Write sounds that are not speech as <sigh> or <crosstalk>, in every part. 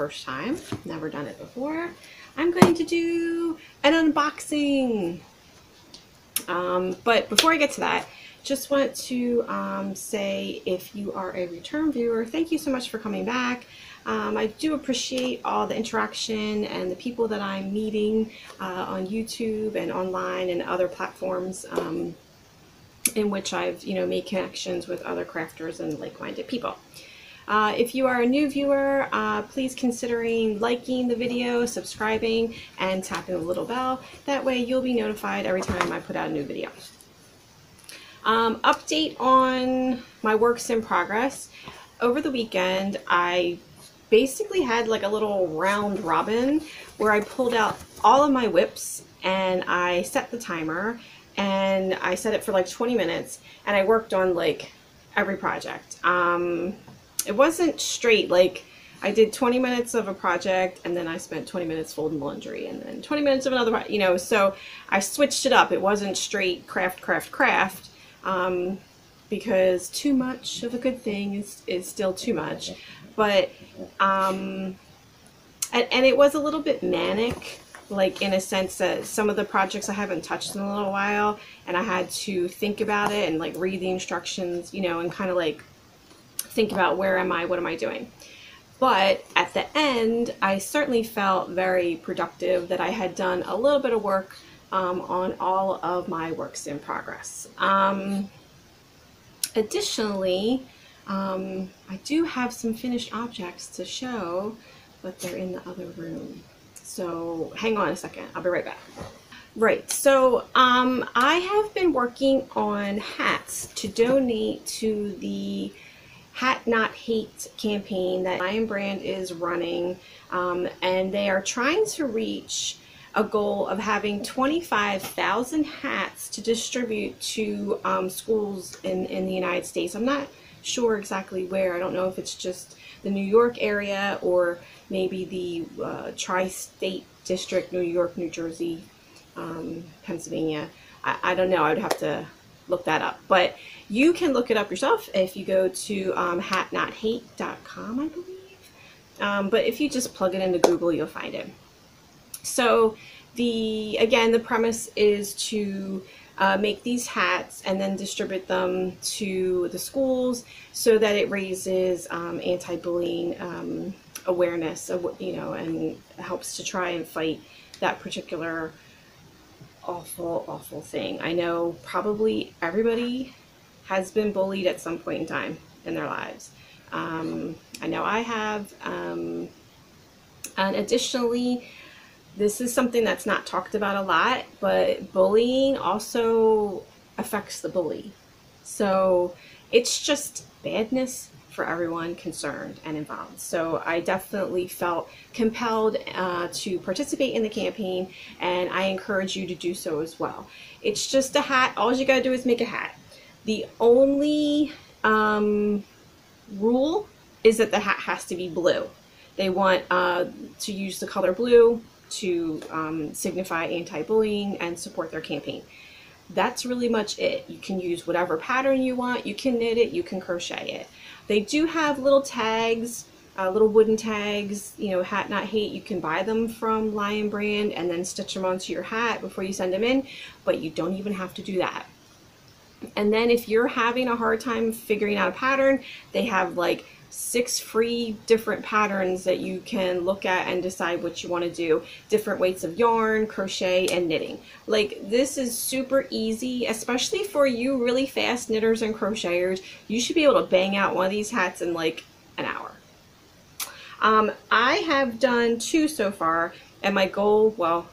first time. Never done it before. I'm going to do an unboxing. Um, but before I get to that, just want to um, say if you are a return viewer, thank you so much for coming back. Um, I do appreciate all the interaction and the people that I'm meeting uh, on YouTube and online and other platforms um, in which I've you know made connections with other crafters and like-minded people. Uh, if you are a new viewer, uh, please considering liking the video, subscribing, and tapping the little bell. That way you'll be notified every time I put out a new video. Um, update on my works in progress. Over the weekend, I basically had like a little round robin where I pulled out all of my WIPs and I set the timer and I set it for like 20 minutes and I worked on like every project. Um, it wasn't straight like I did 20 minutes of a project and then I spent 20 minutes folding laundry and then 20 minutes of another, you know, so I switched it up. It wasn't straight craft, craft, craft um, because too much of a good thing is, is still too much. But, um, and, and it was a little bit manic, like in a sense that some of the projects I haven't touched in a little while and I had to think about it and like read the instructions, you know, and kind of like think about where am I, what am I doing. But at the end, I certainly felt very productive that I had done a little bit of work um, on all of my works in progress. Um, additionally, um, I do have some finished objects to show, but they're in the other room. So hang on a second, I'll be right back. Right, so um, I have been working on hats to donate to the Hat Not Hate campaign that Lion Brand is running, um, and they are trying to reach a goal of having 25,000 hats to distribute to um, schools in, in the United States. I'm not sure exactly where. I don't know if it's just the New York area or maybe the uh, tri-state district, New York, New Jersey, um, Pennsylvania. I, I, don't know. I would have to look that up. But you can look it up yourself if you go to um, hatnothate.com, I believe. Um, but if you just plug it into Google, you'll find it. So the again, the premise is to uh, make these hats and then distribute them to the schools so that it raises um, anti-bullying um, awareness, of, you know, and helps to try and fight that particular awful, awful thing. I know probably everybody has been bullied at some point in time in their lives. Um, I know I have. Um, and additionally, this is something that's not talked about a lot, but bullying also affects the bully. So it's just badness for everyone concerned and involved. So I definitely felt compelled uh, to participate in the campaign and I encourage you to do so as well. It's just a hat. All you gotta do is make a hat. The only um, rule is that the hat has to be blue. They want uh, to use the color blue to um, signify anti-bullying and support their campaign. That's really much it. You can use whatever pattern you want. You can knit it. You can crochet it. They do have little tags, uh, little wooden tags, you know, hat not hate. You can buy them from Lion Brand and then stitch them onto your hat before you send them in, but you don't even have to do that. And then if you're having a hard time figuring out a pattern, they have like six free different patterns that you can look at and decide what you want to do. Different weights of yarn, crochet, and knitting. Like this is super easy, especially for you really fast knitters and crocheters. You should be able to bang out one of these hats in like an hour. Um, I have done two so far, and my goal, well,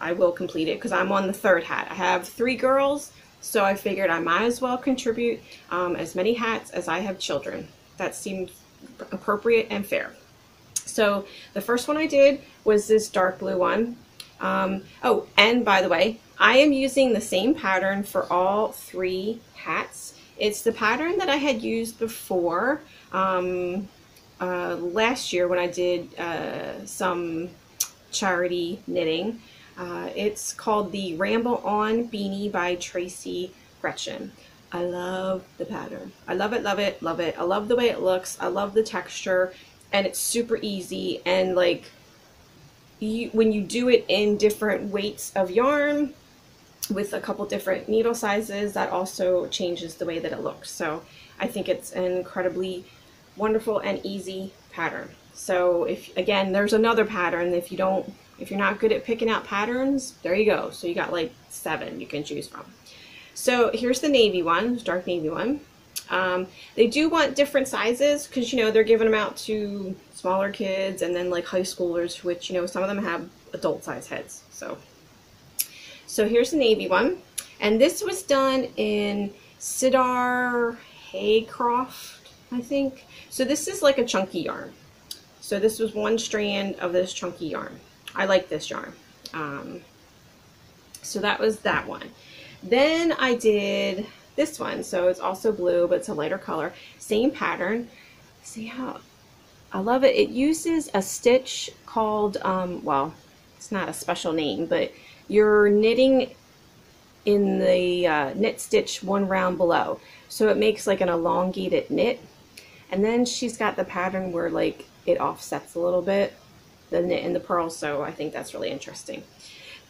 I will complete it because I'm on the third hat. I have three girls, so I figured I might as well contribute um, as many hats as I have children that seemed appropriate and fair. So the first one I did was this dark blue one. Um, oh, and by the way, I am using the same pattern for all three hats. It's the pattern that I had used before um, uh, last year when I did uh, some charity knitting. Uh, it's called the Ramble On Beanie by Tracy Gretchen. I love the pattern. I love it, love it, love it. I love the way it looks. I love the texture and it's super easy and like you, when you do it in different weights of yarn with a couple different needle sizes, that also changes the way that it looks. So I think it's an incredibly wonderful and easy pattern. So if, again, there's another pattern. If you don't, if you're not good at picking out patterns, there you go. So you got like seven you can choose from. So here's the navy one, dark navy one. Um, they do want different sizes because, you know, they're giving them out to smaller kids and then like high schoolers, which, you know, some of them have adult size heads. So, so here's the navy one. And this was done in Sirdar Haycroft, I think. So this is like a chunky yarn. So this was one strand of this chunky yarn. I like this yarn. Um, so that was that one. Then I did this one. So it's also blue, but it's a lighter color. Same pattern. See how I love it. It uses a stitch called, um, well, it's not a special name, but you're knitting in the uh, knit stitch one round below. So it makes like an elongated knit. And then she's got the pattern where like it offsets a little bit, the knit and the purl. So I think that's really interesting.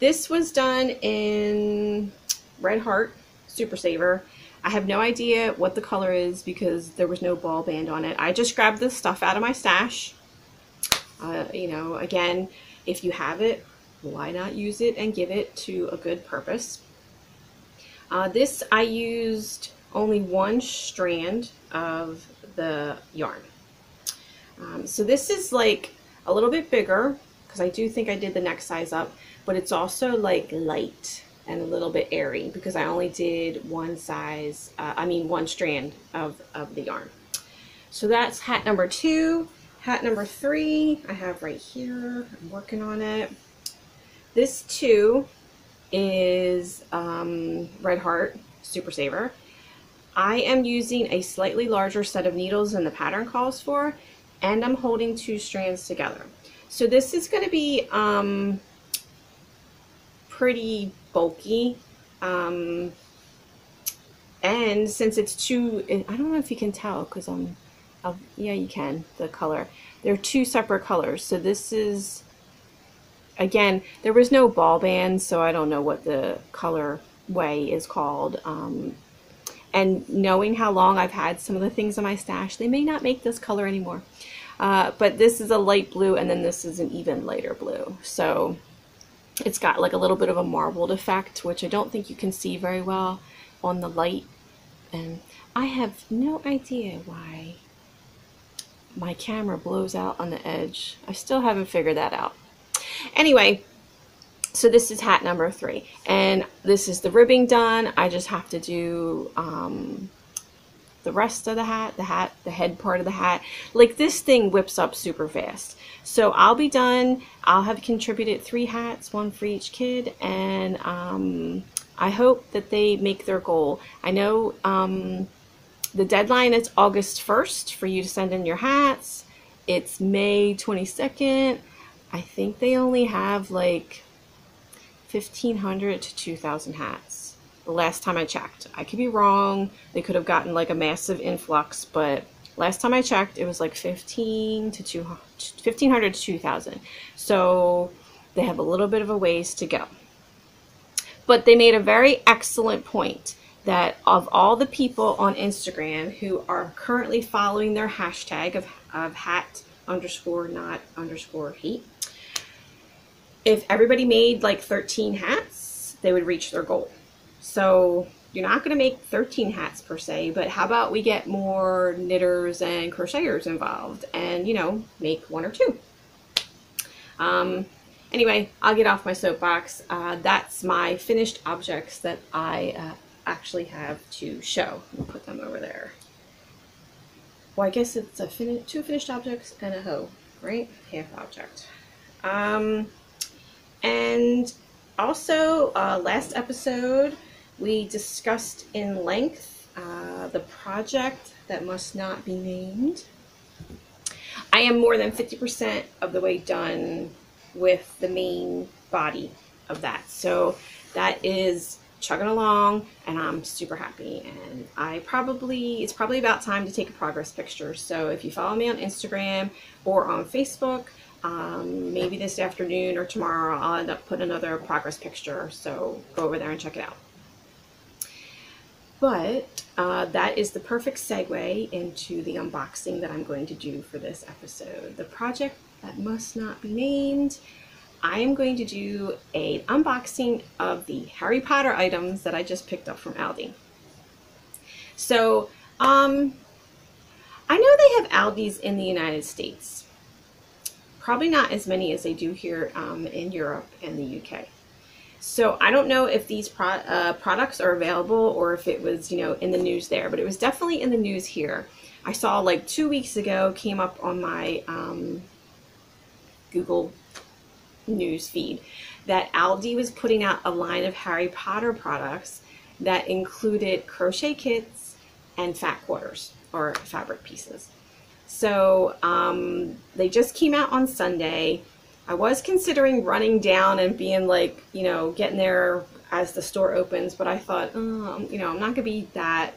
This was done in Red Heart Super Saver. I have no idea what the color is because there was no ball band on it. I just grabbed this stuff out of my stash. Uh, you know, again, if you have it, why not use it and give it to a good purpose? Uh, this I used only one strand of the yarn. Um, so this is like a little bit bigger because I do think I did the next size up, but it's also like light and a little bit airy because I only did one size, uh, I mean one strand of, of the yarn. So that's hat number two. Hat number three, I have right here. I'm working on it. This two is um, Red Heart Super Saver. I am using a slightly larger set of needles than the pattern calls for, and I'm holding two strands together. So this is going to be um, pretty bulky. Um, and since it's two, I don't know if you can tell because I'm, I'll, yeah, you can, the color. They're two separate colors. So this is, again, there was no ball band, so I don't know what the color way is called. Um, and knowing how long I've had some of the things in my stash, they may not make this color anymore. Uh, but this is a light blue, and then this is an even lighter blue. So it's got like a little bit of a marbled effect, which I don't think you can see very well on the light. And I have no idea why my camera blows out on the edge. I still haven't figured that out. Anyway, so this is hat number three. And this is the ribbing done. I just have to do um, the rest of the hat, the hat, the head part of the hat. Like this thing whips up super fast. So I'll be done. I'll have contributed three hats, one for each kid, and um, I hope that they make their goal. I know um, the deadline is August 1st for you to send in your hats. It's May 22nd. I think they only have like 1,500 to 2,000 hats last time I checked. I could be wrong. They could have gotten like a massive influx, but last time I checked, it was like 15 to 2, 1500 to 2000. So they have a little bit of a ways to go. But they made a very excellent point that of all the people on Instagram who are currently following their hashtag of, of hat underscore not underscore heat, if everybody made like 13 hats, they would reach their goal. So you're not going to make 13 hats per se, but how about we get more knitters and crocheters involved and, you know, make one or two. Um, anyway, I'll get off my soapbox. Uh, that's my finished objects that I uh, actually have to show. I'll put them over there. Well, I guess it's a fin two finished objects and a hoe, right? Half object. Um, and also, uh, last episode, we discussed in length uh, the project that must not be named. I am more than 50% of the way done with the main body of that. So that is chugging along and I'm super happy. And I probably, it's probably about time to take a progress picture. So if you follow me on Instagram or on Facebook, um, maybe this afternoon or tomorrow, I'll end up putting another progress picture. So go over there and check it out. But uh, that is the perfect segue into the unboxing that I'm going to do for this episode. The project that must not be named. I am going to do an unboxing of the Harry Potter items that I just picked up from Aldi. So, um, I know they have Aldis in the United States. Probably not as many as they do here um, in Europe and the UK. So I don't know if these pro uh, products are available or if it was, you know, in the news there, but it was definitely in the news here. I saw like two weeks ago, came up on my um, Google news feed, that Aldi was putting out a line of Harry Potter products that included crochet kits and fat quarters or fabric pieces. So um, they just came out on Sunday. I was considering running down and being like, you know, getting there as the store opens, but I thought, oh, you know, I'm not going to be that.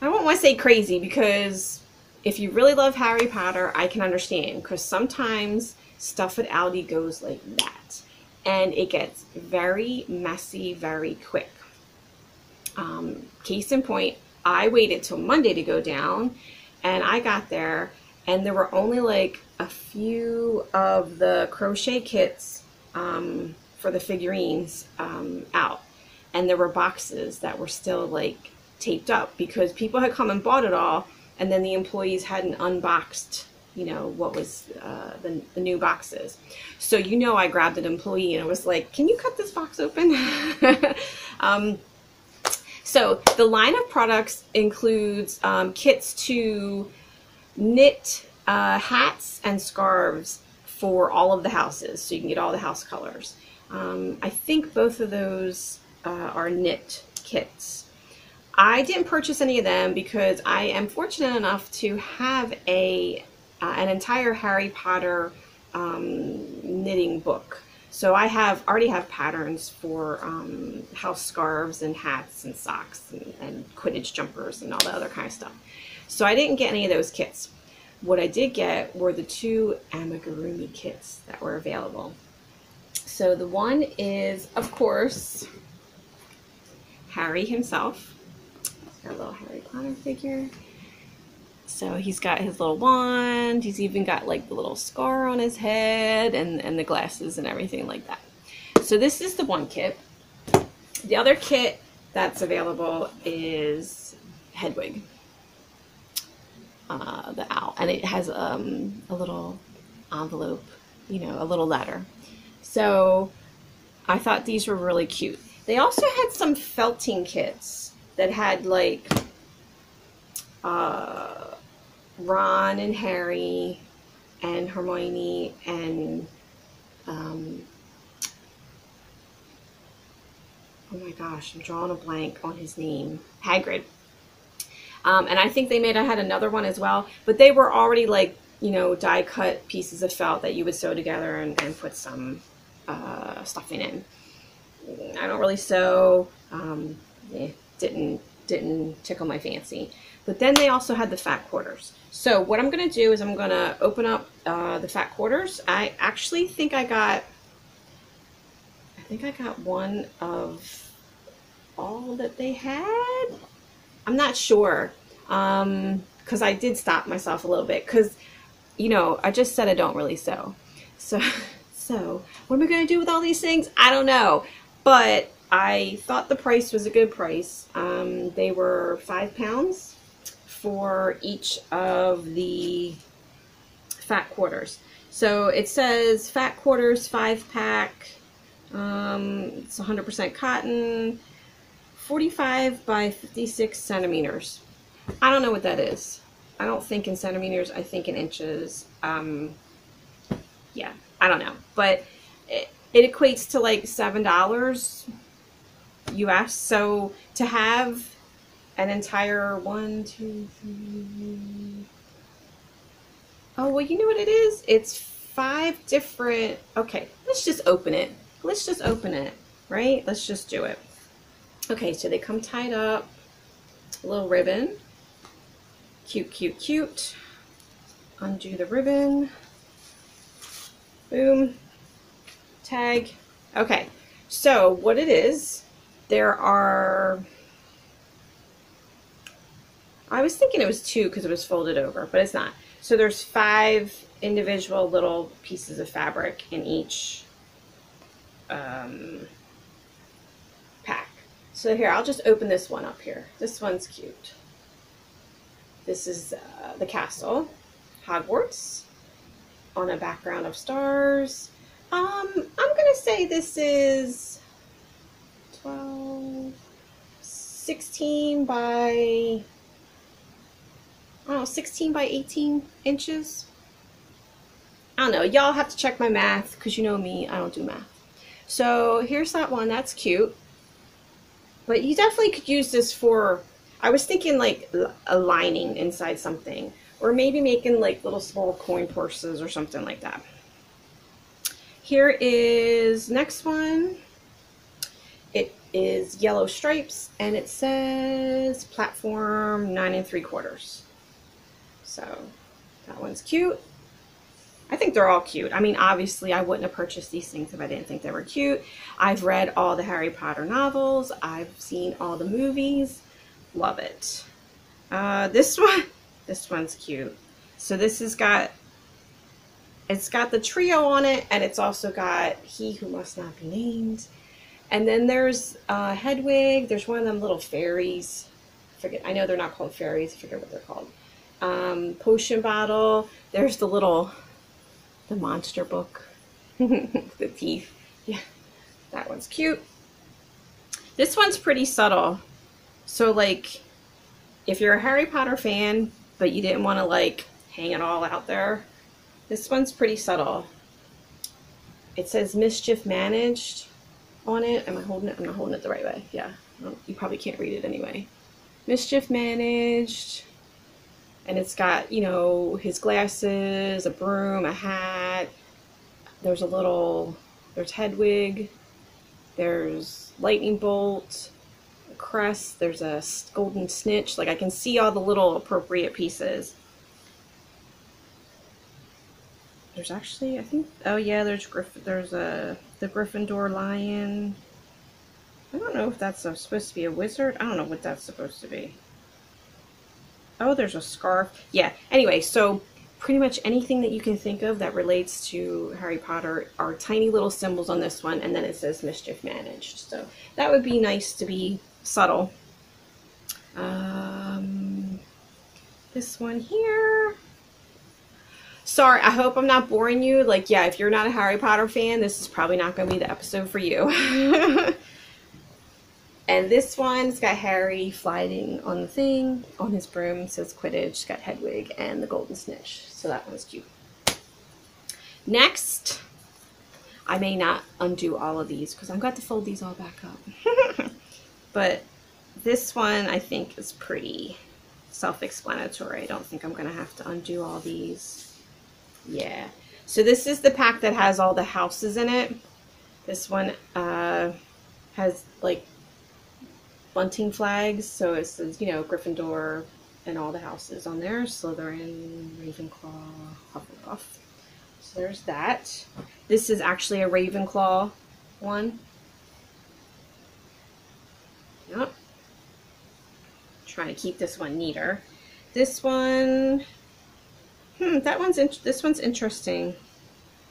I don't want to say crazy because if you really love Harry Potter, I can understand because sometimes stuff at Aldi goes like that and it gets very messy very quick. Um, case in point, I waited till Monday to go down and I got there and there were only like a few of the crochet kits um, for the figurines um, out. And there were boxes that were still like taped up because people had come and bought it all, and then the employees hadn't unboxed, you know, what was uh, the, the new boxes. So, you know, I grabbed an employee and I was like, Can you cut this box open? <laughs> um, so, the line of products includes um, kits to knit uh, hats and scarves for all of the houses, so you can get all the house colors. Um, I think both of those uh, are knit kits. I didn't purchase any of them because I am fortunate enough to have a uh, an entire Harry Potter um, knitting book. So I have already have patterns for um, house scarves and hats and socks and, and Quidditch jumpers and all the other kind of stuff. So I didn't get any of those kits. What I did get were the two amigurumi kits that were available. So the one is, of course, Harry himself. A little Harry Potter figure. So he's got his little wand. He's even got like the little scar on his head and, and the glasses and everything like that. So this is the one kit. The other kit that's available is Hedwig uh, the owl, and it has um, a little envelope, you know, a little letter. So I thought these were really cute. They also had some felting kits that had like uh, Ron and Harry and Hermione and um, oh my gosh, I'm drawing a blank on his name. Hagrid. Um, and I think they may have had another one as well, but they were already like, you know, die cut pieces of felt that you would sew together and, and put some uh, stuffing in. I don't really sew. Um, eh, didn't didn't tickle my fancy. But then they also had the fat quarters. So what I'm going to do is I'm going to open up uh, the fat quarters. I actually think I got, I think I got one of all that they had. I'm not sure because um, I did stop myself a little bit because, you know, I just said I don't really sew. So, <laughs> so what am I going to do with all these things? I don't know. But I thought the price was a good price. Um, they were five pounds for each of the fat quarters. So it says fat quarters five pack. Um, it's 100% cotton. 45 by 56 centimeters. I don't know what that is. I don't think in centimeters, I think in inches. Um, yeah, I don't know. But it, it equates to like $7 US. So to have an entire one, two, three. Oh, well, you know what it is? It's five different. Okay, let's just open it. Let's just open it, right? Let's just do it. Okay, so they come tied up. A little ribbon. Cute, cute, cute. Undo the ribbon. Boom. Tag. Okay, so what it is, there are, I was thinking it was two because it was folded over, but it's not. So there's five individual little pieces of fabric in each um, pack. So here, I'll just open this one up here. This one's cute. This is uh, the castle, Hogwarts, on a background of stars. Um, I'm going to say this is 12, 16 by, I don't know, 16 by 18 inches. I don't know. Y'all have to check my math because you know me, I don't do math. So here's that one. That's cute. But you definitely could use this for, I was thinking like a lining inside something. Or maybe making like little small coin purses or something like that. Here is next one. It is yellow stripes and it says platform nine and three quarters. So that one's cute. I think they're all cute. I mean, obviously, I wouldn't have purchased these things if I didn't think they were cute. I've read all the Harry Potter novels. I've seen all the movies. Love it. Uh, this <laughs> one, this one's cute. So this has got, it's got the trio on it, and it's also got He Who Must Not Be Named. And then there's uh, Hedwig. There's one of them little fairies. I forget. I know they're not called fairies. I forget what they're called. Um, potion bottle. There's the little the monster book. <laughs> the teeth. Yeah, that one's cute. This one's pretty subtle. So, like, if you're a Harry Potter fan, but you didn't want to, like, hang it all out there, this one's pretty subtle. It says Mischief Managed on it. Am I holding it? I'm not holding it the right way. Yeah, you probably can't read it anyway. Mischief Managed and it's got you know his glasses a broom a hat there's a little there's hedwig there's lightning bolt crest there's a golden snitch like i can see all the little appropriate pieces there's actually i think oh yeah there's Griff there's a the gryffindor lion i don't know if that's supposed to be a wizard i don't know what that's supposed to be Oh, there's a scarf. Yeah. Anyway, so pretty much anything that you can think of that relates to Harry Potter are tiny little symbols on this one, and then it says Mischief Managed. So that would be nice to be subtle. Um, this one here. Sorry, I hope I'm not boring you. Like, yeah, if you're not a Harry Potter fan, this is probably not going to be the episode for you. <laughs> And this one's got Harry flying on the thing, on his broom, says Quidditch, it's got Hedwig and the Golden Snitch. So that one's cute. Next, I may not undo all of these because I've got to fold these all back up. <laughs> but this one I think is pretty self-explanatory. I don't think I'm going to have to undo all these. Yeah. So this is the pack that has all the houses in it. This one uh, has like bunting flags. So it says, you know, Gryffindor and all the houses on there. Slytherin, Ravenclaw, Hufflepuff. So there's that. This is actually a Ravenclaw one. Yep. Trying to keep this one neater. This one, hmm, that one's, this one's interesting.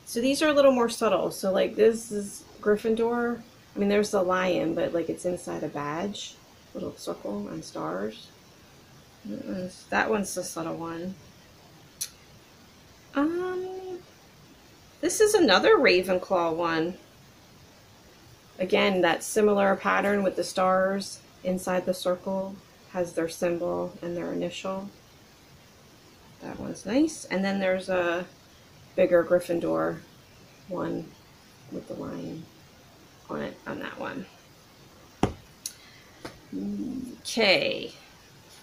So these are a little more subtle. So like this is Gryffindor. I mean, there's the lion, but like it's inside a badge little circle and stars. That one's the subtle one. Um, this is another Ravenclaw one. Again, that similar pattern with the stars inside the circle has their symbol and their initial. That one's nice. And then there's a bigger Gryffindor one with the lion on it on that one. Okay,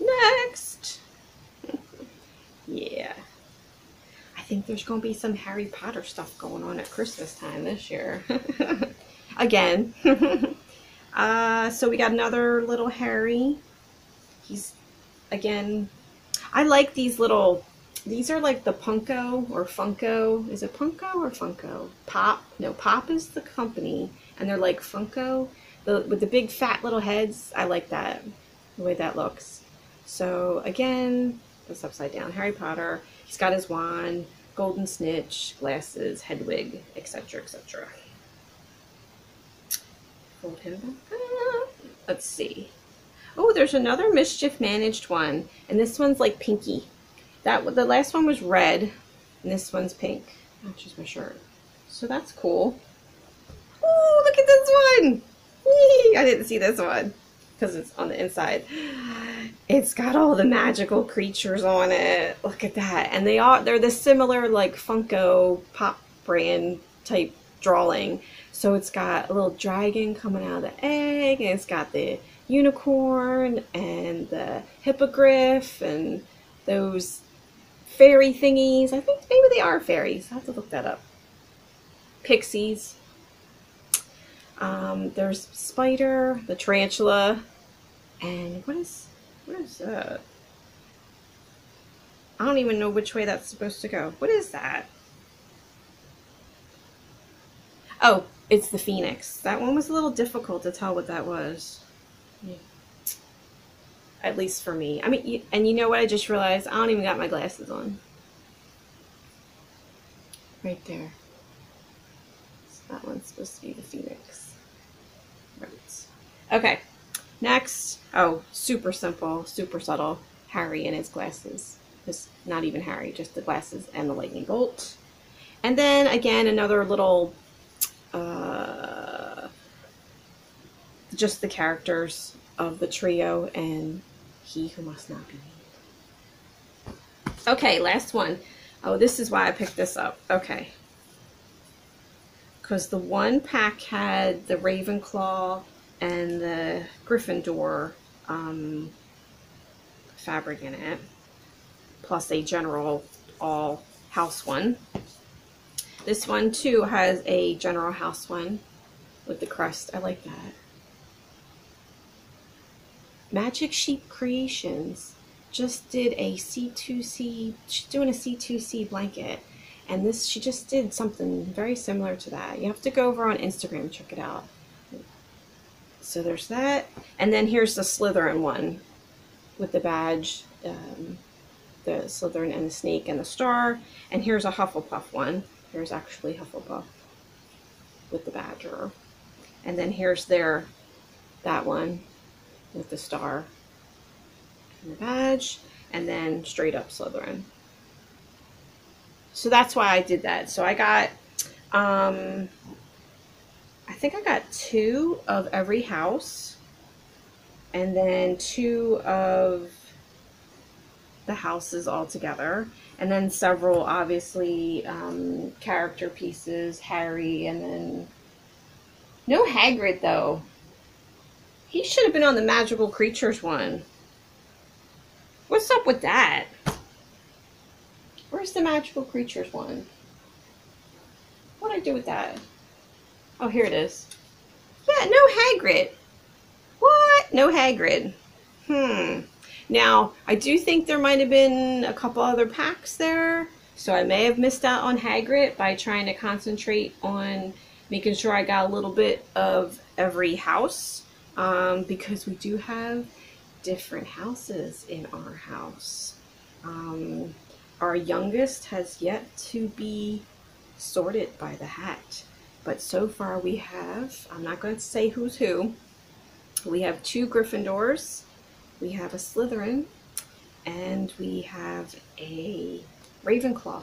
next. <laughs> yeah. I think there's going to be some Harry Potter stuff going on at Christmas time this year. <laughs> Again. <laughs> Uh, so we got another little Harry. He's, again, I like these little, these are like the Punko or Funko. Is it Punko or Funko? Pop? No, Pop is the company. And they're like Funko. The, with the big fat little heads. I like that, the way that looks. So again, this upside down Harry Potter. He's got his wand, golden snitch, glasses, Hedwig, etc., etc. Him back up. Let's see. Oh, there's another mischief managed one, and this one's like pinky. That the last one was red, and this one's pink. Matches my shirt, so that's cool. Oh, look at this one! Whee! I didn't see this one because it's on the inside. It's got all the magical creatures on it. Look at that. And they are they're the similar like Funko Pop brand type drawing. So it's got a little dragon coming out of the egg and it's got the unicorn and the hippogriff and those fairy thingies. I think maybe they are fairies. I have to look that up. Pixies. Um, there's spider, the tarantula, and what is what is that? I don't even know which way that's supposed to go. What is that? Oh, it's the phoenix. That one was a little difficult to tell what that was. Yeah. At least for me. I mean, and you know what? I just realized I don't even got my glasses on. Right there. So that one's supposed to be the phoenix. Right. Okay. Next, oh, super simple, super subtle. Harry and his glasses. Just not even Harry, just the glasses and the lightning bolt. And then again, another little, uh, just the characters of the trio and he who must not be named. Okay, last one. Oh, this is why I picked this up. Okay. Because the one pack had the Ravenclaw and the Gryffindor um, fabric in it, plus a general all house one. This one too has a general house one with the crust. I like that. Magic Sheep Creations just did a C2C, she's doing a C2C blanket. And this, she just did something very similar to that. You have to go over on Instagram, check it out. So there's that. And then here's the Slytherin one with the badge, um, the Slytherin and the snake and the star. And here's a Hufflepuff one. Here's actually Hufflepuff with the badger. And then here's their, that one with the star and the badge. And then straight up Slytherin. So that's why I did that. So I got, um, I think I got two of every house and then two of the houses all together and then several obviously um, character pieces harry and then no hagrid though he should have been on the magical creatures one what's up with that where's the magical creatures one what do i do with that Oh, here it is. Yeah, no Hagrid. What? No Hagrid. Hmm. Now, I do think there might have been a couple other packs there, so I may have missed out on Hagrid by trying to concentrate on making sure I got a little bit of every house, um, because we do have different houses in our house. Um, our youngest has yet to be sorted by the hat. But so far we have, I'm not going to say who's who, we have two Gryffindors, we have a Slytherin, and we have a Ravenclaw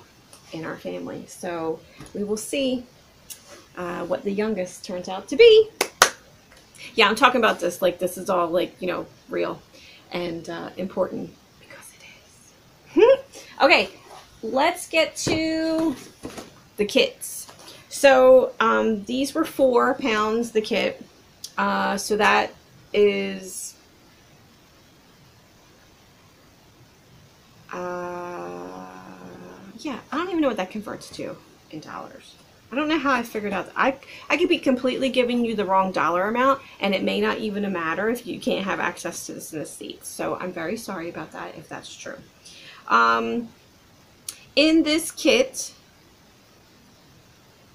in our family. So we will see uh, what the youngest turns out to be. Yeah, I'm talking about this like this is all like, you know, real and uh, important because it is. okay, let's get to the kits. So um, these were four pounds, the kit. Uh, so that is uh, yeah, I don't even know what that converts to in dollars. I don't know how I figured out. I, I could be completely giving you the wrong dollar amount and it may not even matter if you can't have access to this in the States. So I'm very sorry about that if that's true. Um, in this kit,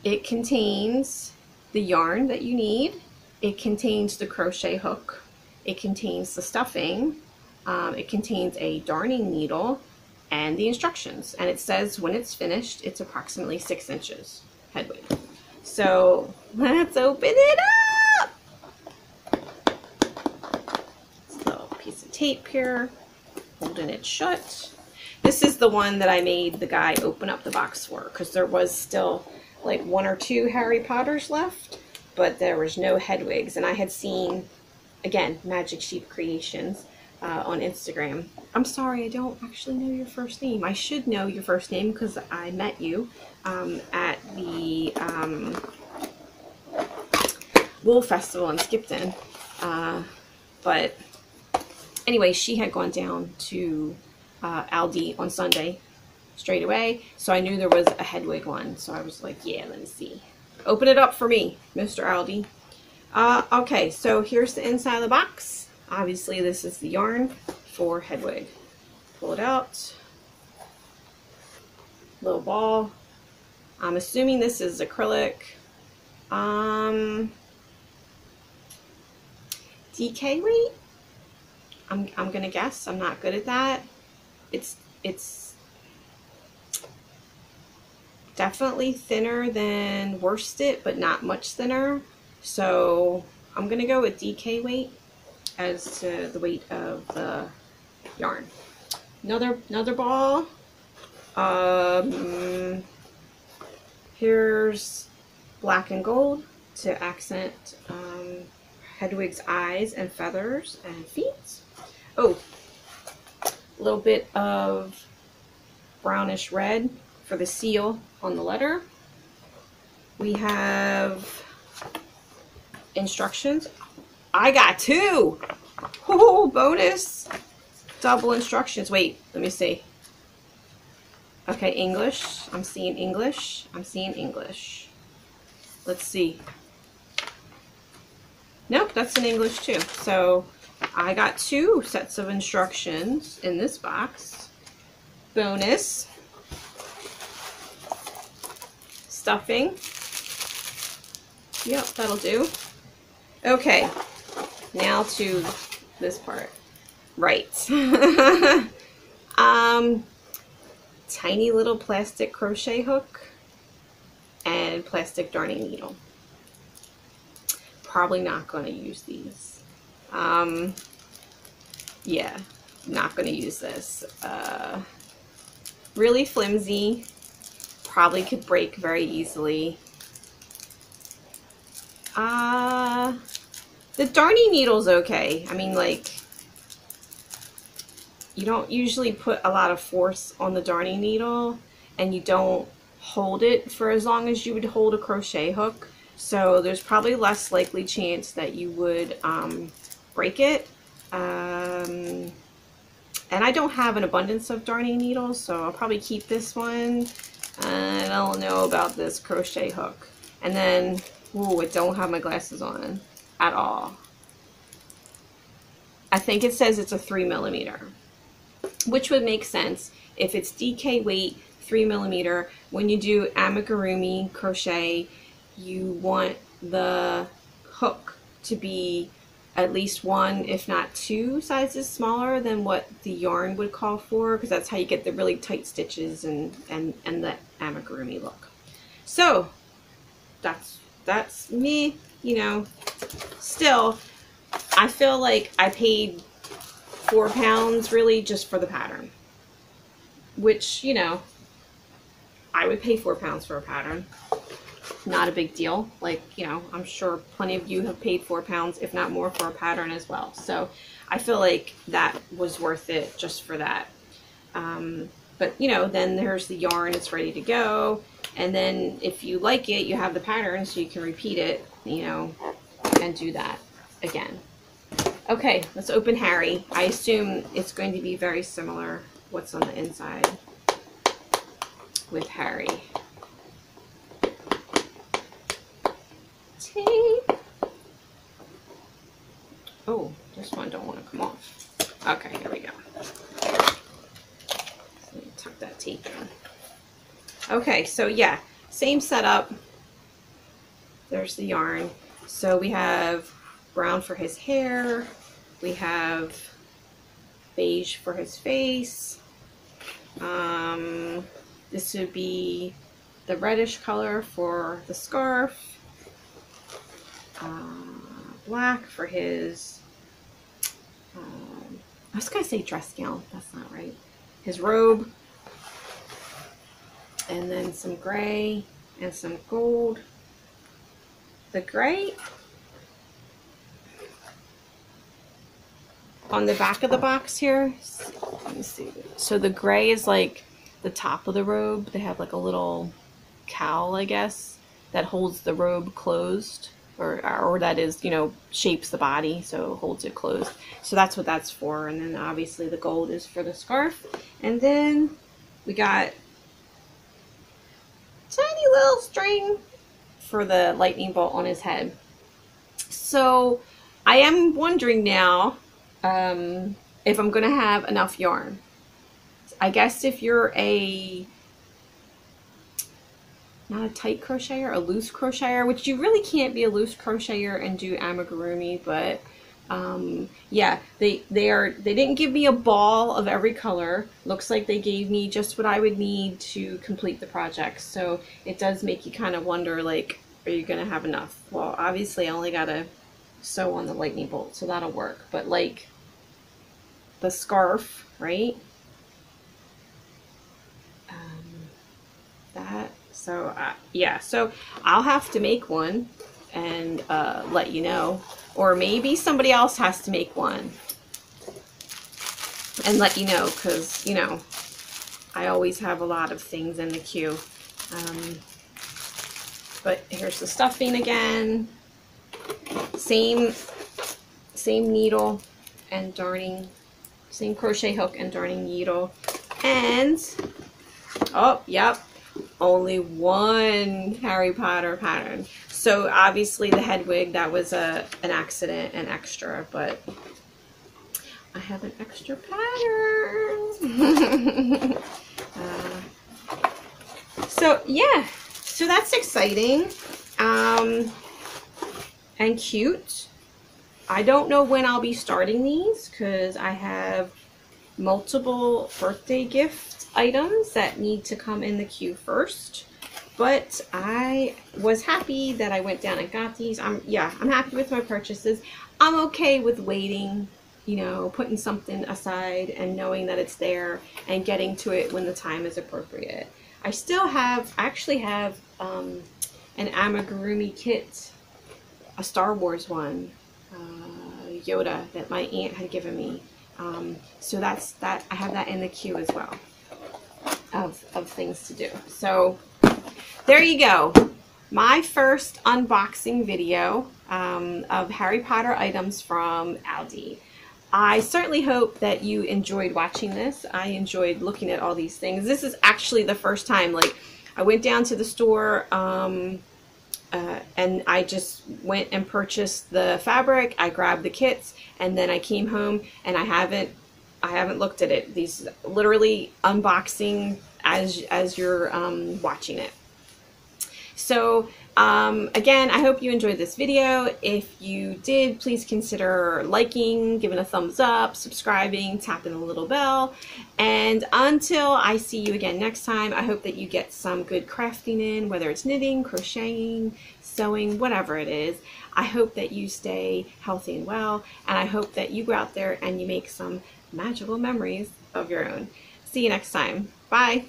it contains the yarn that you need. It contains the crochet hook. It contains the stuffing. Um, it contains a darning needle and the instructions. And it says when it's finished, it's approximately six inches head weight. So <laughs> let's open it up. little piece of tape here, holding it shut. This is the one that I made the guy open up the box for because there was still like one or two Harry Potters left, but there was no Hedwigs. And I had seen, again, Magic Sheep Creations uh, on Instagram. I'm sorry, I don't actually know your first name. I should know your first name because I met you um, at the um, Wool Festival in Skipton. Uh, but anyway, she had gone down to uh, Aldi on Sunday straight away. So I knew there was a Hedwig one. So I was like, yeah, let me see. Open it up for me, Mr. Aldi. Uh, okay, so here's the inside of the box. Obviously, this is the yarn for Hedwig. Pull it out. Little ball. I'm assuming this is acrylic. Um, DK weight? I'm, I'm gonna guess. I'm not good at that. It's, it's definitely thinner than worsted, but not much thinner. So I'm gonna go with DK weight as to the weight of the yarn. Another another ball. Um, Here's black and gold to accent um, Hedwig's eyes and feathers and feet. Oh, a little bit of brownish red for the seal on the letter. We have instructions. I got two. Oh, bonus. Double instructions. Wait, let me see. Okay, English. I'm seeing English. I'm seeing English. Let's see. Nope, that's in English too. So I got two sets of instructions in this box. Bonus. Stuffing. Yep, that'll do. Okay, now to this part. Right. <laughs> um, tiny little plastic crochet hook and plastic darning needle. Probably not going to use these. Um, yeah, not going to use this. Uh, really flimsy. Probably could break very easily. Uh, the darning needle's okay. I mean, like, you don't usually put a lot of force on the darning needle and you don't hold it for as long as you would hold a crochet hook. So there's probably less likely chance that you would um, break it. Um, and I don't have an abundance of darning needles, so I'll probably keep this one. And I don't know about this crochet hook. And then, ooh, I don't have my glasses on at all. I think it says it's a three millimeter which would make sense if it's DK weight, three millimeter. When you do amigurumi crochet, you want the hook to be at least one, if not two sizes smaller than what the yarn would call for, because that's how you get the really tight stitches and, and, and the amigurumi look. So that's, that's me, you know, still, I feel like I paid four pounds really just for the pattern. Which, you know, I would pay four pounds for a pattern. Not a big deal. Like, you know, I'm sure plenty of you have paid four pounds, if not more, for a pattern as well. So I feel like that was worth it just for that. Um, but, you know, then there's the yarn, it's ready to go. And then if you like it, you have the pattern so you can repeat it, you know, and do that again. Okay, let's open Harry. I assume it's going to be very similar what's on the inside with Harry. tape. Oh, this one don't want to come off. Okay, here we go. Let me tuck that tape in. Okay, so yeah, same setup. There's the yarn. So we have brown for his hair. We have beige for his face. Um, this would be the reddish color for the scarf. Uh, black for his, um, I was going to say dress gown. That's not right. His robe. And then some gray and some gold. The gray on the back of the box here. Let me see. So the gray is like the top of the robe. They have like a little cowl, I guess, that holds the robe closed. Or, or that is, you know, shapes the body, so holds it closed. So that's what that's for. And then obviously the gold is for the scarf. And then we got tiny little string for the lightning bolt on his head. So I am wondering now um, if I'm going to have enough yarn. I guess if you're a not a tight crocheter, a loose crocheter, which you really can't be a loose crocheter and do amigurumi, but um, yeah, they they are they didn't give me a ball of every color. Looks like they gave me just what I would need to complete the project. So it does make you kind of wonder, like, are you gonna have enough? Well, obviously I only gotta sew on the lightning bolt, so that'll work. But like the scarf, right? Um, that so uh, yeah, so I'll have to make one and uh, let you know. Or maybe somebody else has to make one and let you know because, you know, I always have a lot of things in the queue. Um, but here's the stuffing again. Same, same needle and darning, same crochet hook and darning needle. And, oh, yep, only one Harry Potter pattern. So obviously the Hedwig, that was a an accident, an extra, but I have an extra pattern. <laughs> uh, so yeah, so that's exciting um, and cute. I don't know when I'll be starting these because I have multiple birthday gift items that need to come in the queue first. But I was happy that I went down and got these. I'm yeah, I'm happy with my purchases. I'm okay with waiting, you know, putting something aside and knowing that it's there and getting to it when the time is appropriate. I still have, I actually have um, an amigurumi kit, a Star Wars one, uh, Yoda that my aunt had given me. Um, so that's that. I have that in the queue as well of, of things to do. So there you go. My first unboxing video um, of Harry Potter items from Aldi. I certainly hope that you enjoyed watching this. I enjoyed looking at all these things. This is actually the first time, like, I went down to the store um, uh, and I just went and purchased the fabric. I grabbed the kits and then I came home and I haven't I haven't looked at it. These literally unboxing as as you're um, watching it. So um, again, I hope you enjoyed this video. If you did, please consider liking, giving a thumbs up, subscribing, tapping the little bell. And until I see you again next time, I hope that you get some good crafting in, whether it's knitting, crocheting, sewing, whatever it is. I hope that you stay healthy and well, and I hope that you go out there and you make some magical memories of your own. See you next time. Bye.